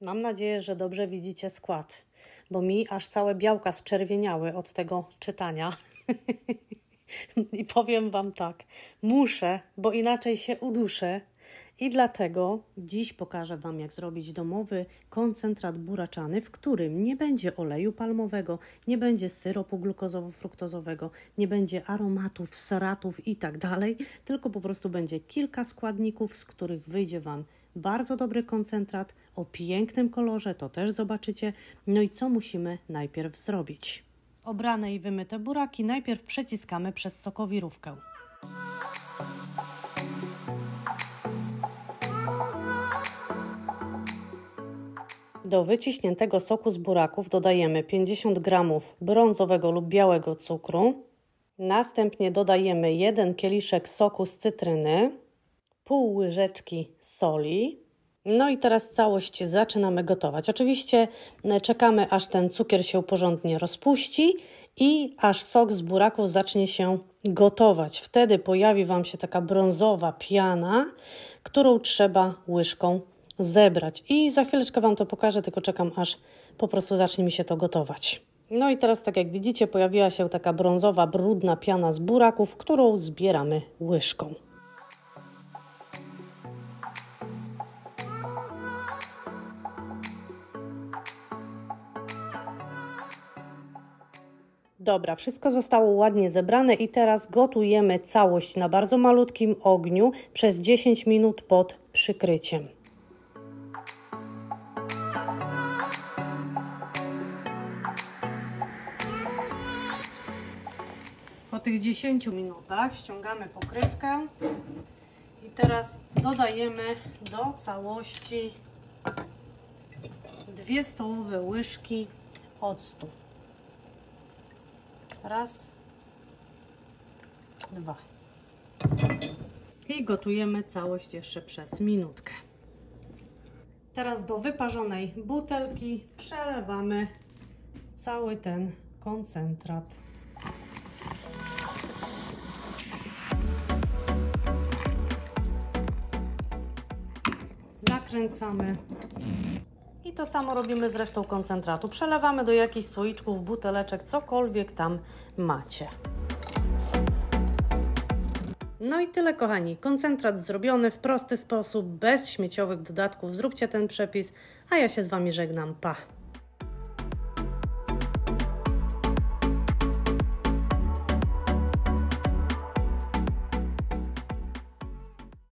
Mam nadzieję, że dobrze widzicie skład, bo mi aż całe białka zczerwieniały od tego czytania. I powiem Wam tak, muszę, bo inaczej się uduszę. I dlatego dziś pokażę Wam, jak zrobić domowy koncentrat buraczany, w którym nie będzie oleju palmowego, nie będzie syropu glukozowo-fruktozowego, nie będzie aromatów, seratów i tak dalej, tylko po prostu będzie kilka składników, z których wyjdzie Wam bardzo dobry koncentrat o pięknym kolorze, to też zobaczycie. No i co musimy najpierw zrobić? Obrane i wymyte buraki najpierw przeciskamy przez sokowirówkę. Do wyciśniętego soku z buraków dodajemy 50 g brązowego lub białego cukru. Następnie dodajemy jeden kieliszek soku z cytryny, pół łyżeczki soli. No i teraz całość zaczynamy gotować. Oczywiście e, czekamy, aż ten cukier się porządnie rozpuści i aż sok z buraków zacznie się gotować. Wtedy pojawi Wam się taka brązowa piana, którą trzeba łyżką zebrać. I za chwileczkę Wam to pokażę, tylko czekam, aż po prostu zacznie mi się to gotować. No i teraz, tak jak widzicie, pojawiła się taka brązowa, brudna piana z buraków, którą zbieramy łyżką. Dobra, wszystko zostało ładnie zebrane i teraz gotujemy całość na bardzo malutkim ogniu przez 10 minut pod przykryciem. Po tych 10 minutach ściągamy pokrywkę i teraz dodajemy do całości 2 stołowe łyżki octu. Raz, dwa. I gotujemy całość jeszcze przez minutkę. Teraz do wyparzonej butelki przelewamy cały ten koncentrat. Zakręcamy i to samo robimy z resztą koncentratu. Przelewamy do jakichś słoiczków, buteleczek, cokolwiek tam macie. No i tyle, kochani. Koncentrat zrobiony w prosty sposób, bez śmieciowych dodatków. Zróbcie ten przepis, a ja się z Wami żegnam. Pa!